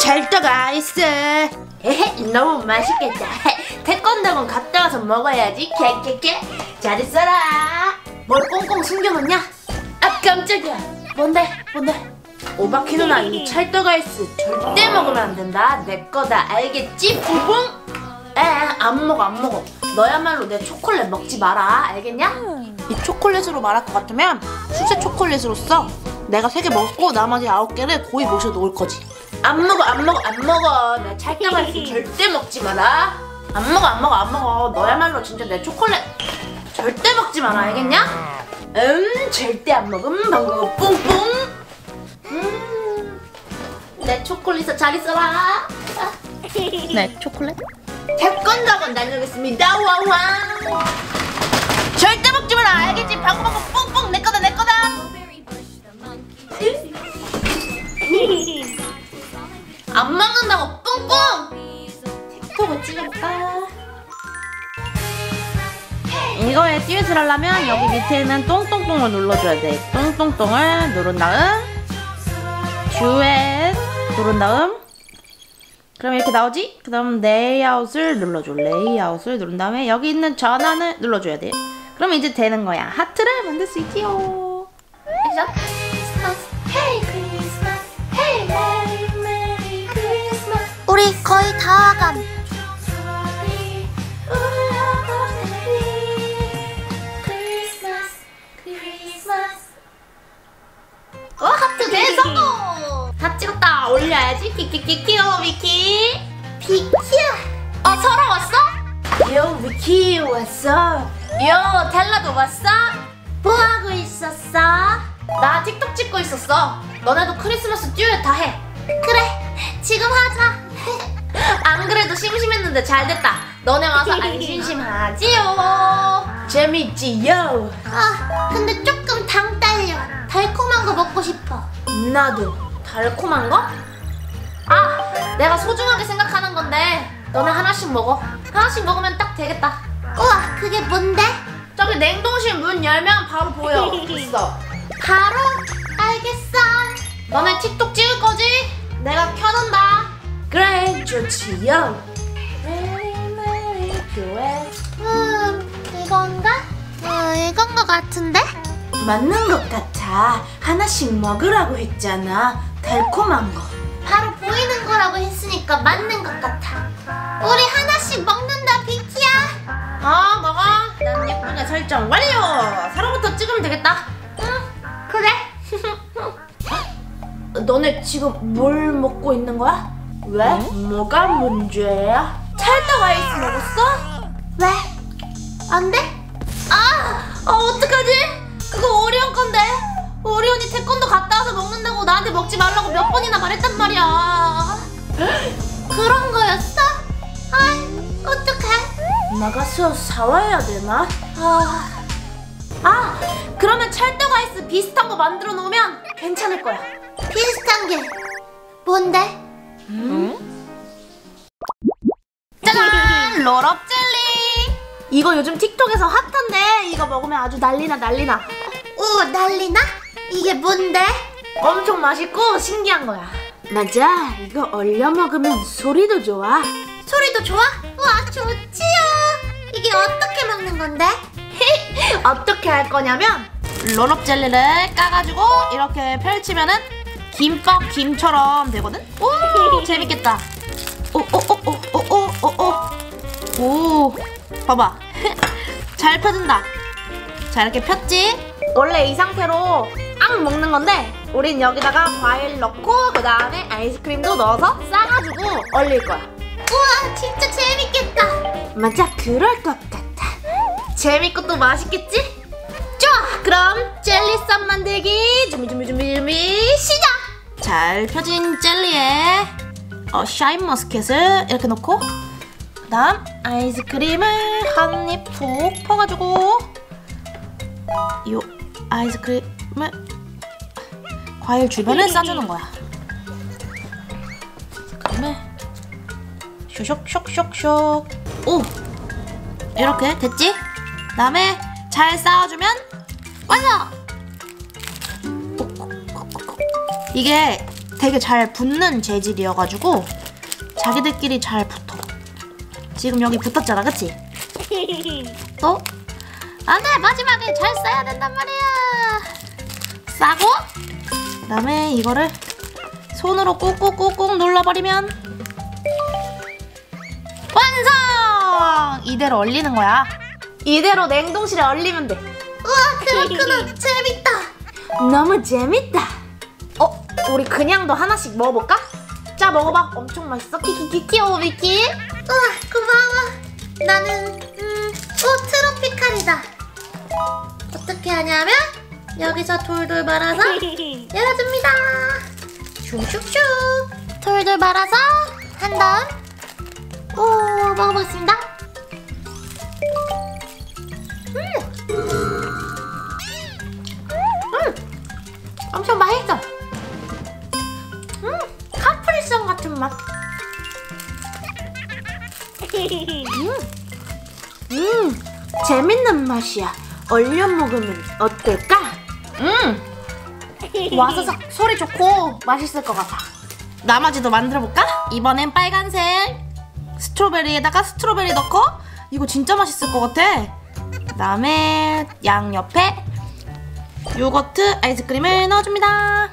찰떡 아이스. 에헤 너무 맛있겠다. 태권도건 갔다 와서 먹어야지. 케케케 잘 있어라. 뭘 꽁꽁 숨겨놓냐? 아 깜짝이야. 뭔데 뭔데? 오바키 누나 이 찰떡 아이스 절대 먹으면 안 된다. 내 거다. 알겠지? 뿡뿡 에안 먹어 안 먹어. 너야말로 내 초콜릿 먹지 마라. 알겠냐? 이 초콜릿으로 말할 것 같으면 수제 초콜릿으로 써. 내가 세 개 먹고 나머지 아홉 개를 고이 모셔 놓을 거지 안 먹어 안 먹어 안 먹어. 내 찰떡 아이스 절대 먹지 마라. 안 먹어 안 먹어 안 먹어. 너야말로 진짜 내 초콜릿 절대 먹지 마라. 알겠냐? 음 절대 안 먹음. 방금 뿡뿡. 음내 초콜릿 잘 있어라. 네 초콜릿? 태권도건 다녀오겠습니다. 와와. 절대 먹지 마라. 알겠지? 방구방구 뿡뿡. 내 거다 내 거다 안 먹는다고 뿡뿡! 틱톡을 찍어볼까? 이거에 듀엣을 하려면 여기 밑에 있는 똥똥똥을 눌러줘야 돼. 똥똥똥을 누른 다음 듀엣 누른 다음. 그럼 이렇게 나오지? 그 다음 레이아웃을 눌러줘. 레이아웃을 누른 다음에 여기 있는 전환을 눌러줘야 돼. 그럼 이제 되는 거야. 하트를 만들 수 있지요. 액션 우리 거의 다 와감. 어 하트 대성공 다 찍었다 올려야지 키키키 귀여워 위키 비키야 어 설아 왔어? 요 위키 왔어 요 텔라도 왔어? 뭐하고 있었어? 나 틱톡 찍고 있었어 너네도 크리스마스 듀엣 다 해 그래, 지금 하자. 안 그래도 심심했는데 잘 됐다 너네 와서 안 심심하지요 재밌지요 아, 근데 조금 당 딸려. 달콤한 거 먹고 싶어. 나도 달콤한 거? 아 내가 소중하게 생각하는 건데 너네 하나씩 먹어 하나씩 먹으면 딱 되겠다 우와, 그게 뭔데? 저기 냉동실 문 열면 바로 보여 있어 바로 알겠어. 너네 틱톡 찍을 거지? 내가 그래 좋지요 음, 이건가? 어, 이건 거 같은데? 맞는 것 같아 하나씩 먹으라고 했잖아 달콤한 거 바로 보이는 거라고 했으니까 맞는 것 같아. 우리 하나씩 먹는다, 비키야. 어 먹어 난 예쁘게 설정 완료 사로부터 찍으면 되겠다 응, 그래. 너네 지금 뭘 먹고 있는 거야? 왜? 뭐가 문제야? 찰떡 아이스 먹었어? 왜? 안 돼? 아, 아 어떡하지? 그거 오리온 건데 오리온이 태권도 갔다 와서 먹는다고 나한테 먹지 말라고 몇 번이나 말했단 말이야 그런 거였어? 아, 어떡해? 나가서 사와야 되나? 아, 아 그러면 찰떡 아이스 비슷한 거 만들어 놓으면 괜찮을 거야 비슷한 게 뭔데? 짜잔! 롤업 젤리! 이거 요즘 틱톡에서 핫한데 이거 먹으면 아주 난리나 난리나 오, 난리나? 이게 뭔데? 엄청 맛있고 신기한 거야 맞아 이거 얼려 먹으면 소리도 좋아 소리도 좋아? 와, 좋지요. 이게 어떻게 먹는 건데? 어떻게 할 거냐면 롤업 젤리를 까가지고 이렇게 펼치면은 김밥 김처럼 되거든? 오 재밌겠다. 오오 오 오 오 오오 오. 봐봐. 잘 펴진다. 자 이렇게 폈지? 원래 이 상태로 앙 먹는 건데 우린 여기다가 과일 넣고 그 다음에 아이스크림도 넣어서 싸가지고 얼릴 거야. 우와, 진짜 재밌겠다. 맞아 그럴 것 같아. 재밌고 또 맛있겠지? 좋아. 그럼 젤리 쌈 만들기. 준비 준비 준비 준비 시작 잘 펴진 젤리에 어, 샤인 머스켓을 이렇게 넣고 그 다음 아이스크림을 한 입 푹 퍼가지고 이 아이스크림을 과일 주변에 싸주는 거야 그 다음에 슉슉슉슉슉 오 이렇게 됐지? 그다음에 잘 쌓아주면 완성! 이게 되게 잘 붙는 재질이어가지고 자기들끼리 잘 붙어. 지금 여기 붙었잖아, 그치? 또? 안돼 마지막에 잘 싸야 된단 말이야. 싸고 그 다음에 이거를 손으로 꾹꾹꾹꾹 눌러버리면 완성! 이대로 얼리는 거야. 이대로 냉동실에 얼리면 돼. 우와 그렇구나 재밌다 너무 재밌다. 어, 우리 그냥도 하나씩 먹어볼까? 자, 먹어봐. 엄청 맛있어. 키키키 귀여워, 미키. 우와 고마워 나는 음, 오 트로피칼이다 어떻게 하냐면 여기서 돌돌 말아서 열어줍니다 슉슉슉 돌돌 말아서 한 다음 오 먹어보겠습니다 엄청 맛있 같은 맛. 음, 재밌는 맛이야. 얼려 먹으면 어떨까? 음, 와사삭 소리 좋고 맛있을 것 같아. 나머지도 만들어 볼까? 이번엔 빨간색 스트로베리에다가 스트로베리 넣고 이거 진짜 맛있을 것 같아. 그다음에 양 옆에 요거트 아이스크림을 넣어줍니다.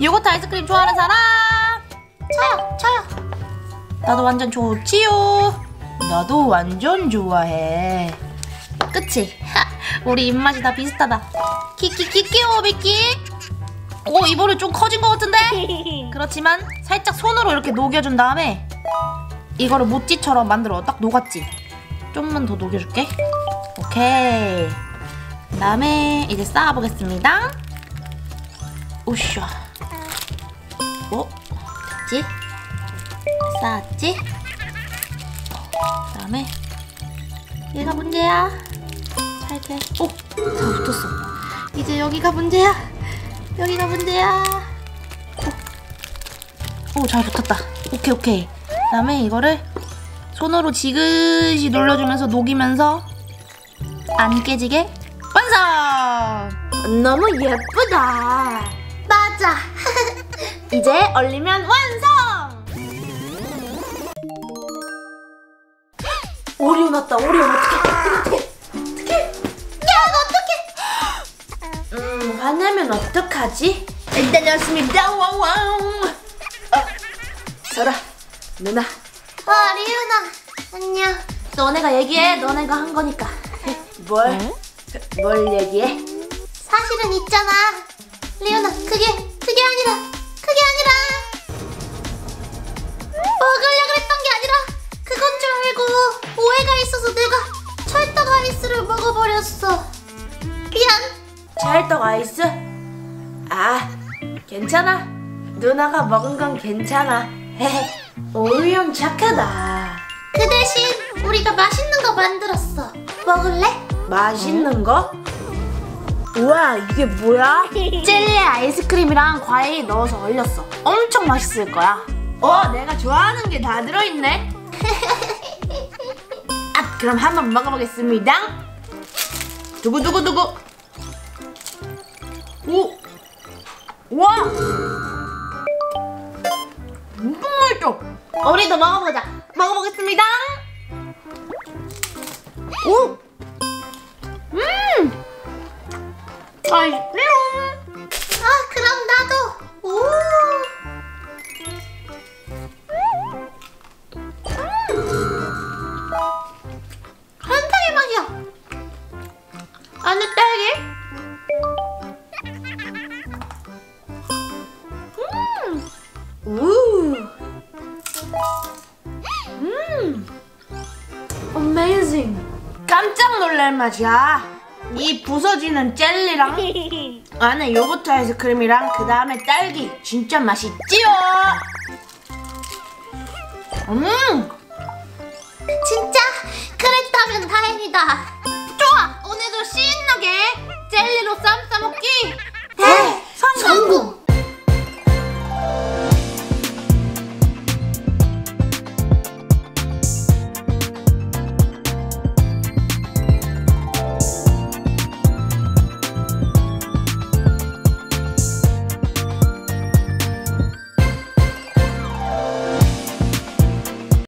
요거트 아이스크림 좋아하는 사람? 저요 저요 나도 완전 좋지요. 나도 완전 좋아해. 그치? 하, 우리 입맛이 다 비슷하다. 키키키 귀여워 비키. 오 이번에 좀 커진 것 같은데? 그렇지만 살짝 손으로 이렇게 녹여준 다음에 이거를 모찌처럼 만들어 딱 녹았지? 좀만 더 녹여줄게. 오케이. 그 다음에 이제 쌓아보겠습니다. 오샤. 어? 됐지? 쌓았지? 그 다음에 얘가 문제야. 살게. 오, 다 붙었어. 이제 여기가 문제야. 여기가 문제야. 오, 오, 잘 붙었다. 오케이, 오케이. 그 다음에 이거를 손으로 지그시 눌러주면서 녹이면서 안 깨지게 완성! 너무 예쁘다. 맞아 이제 얼리면 완성! 오리오 났다, 오리오 어떡해, 어떡해, 야 어떡해 음, 화내면 어떡하지? 일단 열심입니다, 와우 어, 설아, 누나, 어 리은아 안녕 너네가 얘기해, 너네가 한 거니까. 뭘? 뭘 얘기해? 사실은 있잖아 리은아 그게 그게 아니라 그게 아니라 먹으려 그랬던 게 아니라 그건 줄 알고 오해가 있어서 내가 찰떡 아이스를 먹어버렸어 미안 찰떡 아이스? 아, 괜찮아. 누나가 먹은 건 괜찮아. 오리온 착하다. 그 대신 우리가 맛있는 거 만들었어 먹을래? 맛있는 거? 우와, 이게 뭐야? 젤리에 아이스크림이랑 과일 넣어서 얼렸어. 엄청 맛있을 거야. 어, 내가 좋아하는 게 다 들어있네. 아, 그럼 한번 먹어보겠습니다. 두구두구두구. 오, 와, 엄청 맛있어. 우리도 먹어보자. 먹어보겠습니다. 오, 아이스크림. 아 그럼 나도 오 한타의 맛이야 안에 딸기? 음! 우! 음! 어메이징! 깜짝 놀랄 맛이야. 이 부서지는 젤리랑 안에 요거트 아이스크림이랑 그 다음에 딸기. 진짜 맛있지요? 음! 진짜? 그랬다면 다행이다. 좋아! 오늘도 신나게 젤리로 쌈 싸먹기! 네, 성공. 성공.